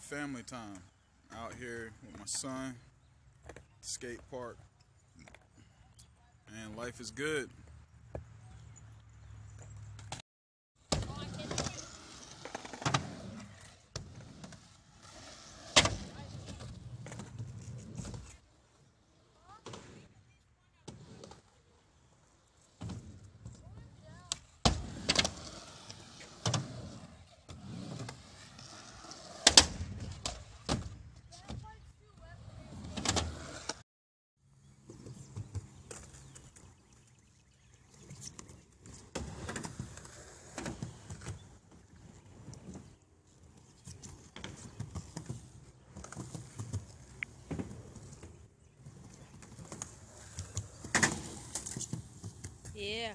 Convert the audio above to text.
family time out here with my son, skate park, and life is good. Yeah.